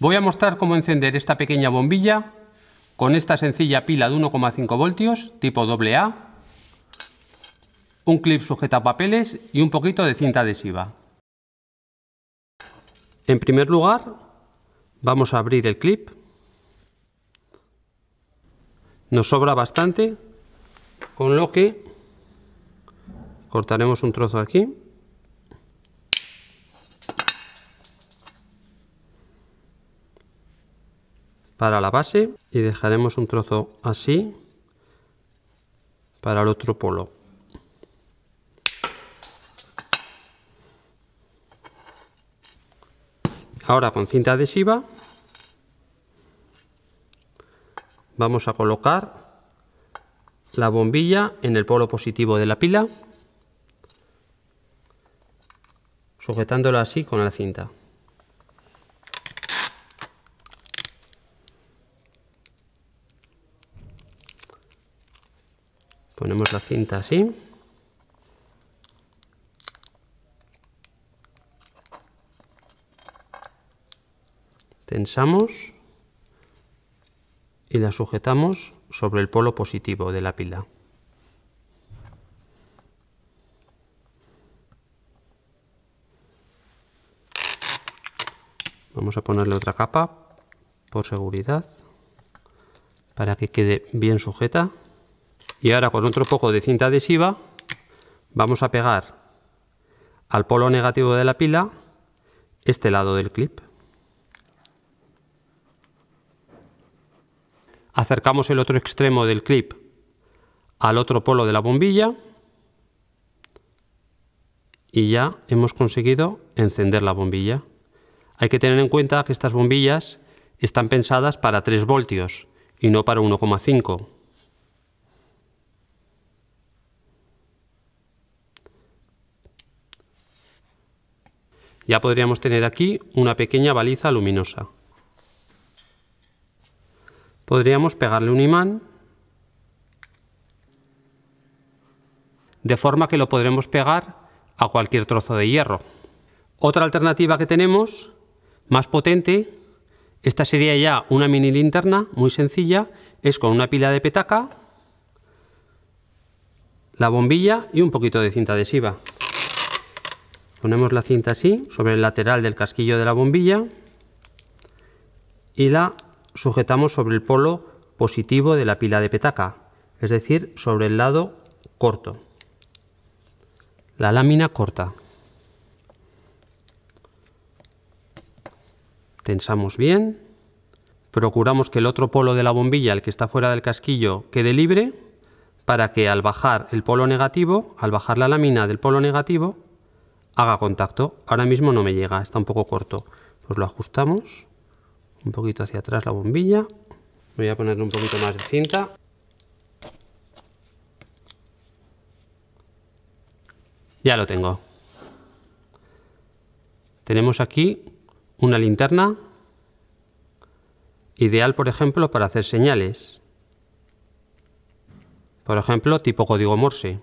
Voy a mostrar cómo encender esta pequeña bombilla con esta sencilla pila de 1,5 voltios tipo AA, un clip sujeta papeles y un poquito de cinta adhesiva. En primer lugar, vamos a abrir el clip. Nos sobra bastante, con lo que cortaremos un trozo aquí. Para la base y dejaremos un trozo así para el otro polo. Ahora con cinta adhesiva vamos a colocar la bombilla en el polo positivo de la pila sujetándola así con la cinta. Ponemos la cinta así. Tensamos y la sujetamos sobre el polo positivo de la pila. Vamos a ponerle otra capa por seguridad para que quede bien sujeta. Y ahora con otro poco de cinta adhesiva vamos a pegar al polo negativo de la pila este lado del clip. Acercamos el otro extremo del clip al otro polo de la bombilla y ya hemos conseguido encender la bombilla. Hay que tener en cuenta que estas bombillas están pensadas para 3 voltios y no para 1,5. Ya podríamos tener aquí una pequeña baliza luminosa. Podríamos pegarle un imán de forma que lo podremos pegar a cualquier trozo de hierro. Otra alternativa que tenemos, más potente, esta sería ya una mini linterna muy sencilla, es con una pila de petaca, la bombilla y un poquito de cinta adhesiva. Ponemos la cinta así, sobre el lateral del casquillo de la bombilla y la sujetamos sobre el polo positivo de la pila de petaca, es decir, sobre el lado corto. La lámina corta. Tensamos bien. Procuramos que el otro polo de la bombilla, el que está fuera del casquillo, quede libre para que al bajar el polo negativo, al bajar la lámina del polo negativo, haga contacto. Ahora mismo no me llega, está un poco corto. Pues lo ajustamos un poquito hacia atrás la bombilla. Voy a ponerle un poquito más de cinta. Ya lo tengo. Tenemos aquí una linterna, ideal por ejemplo para hacer señales. Por ejemplo, tipo código Morse.